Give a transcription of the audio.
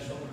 special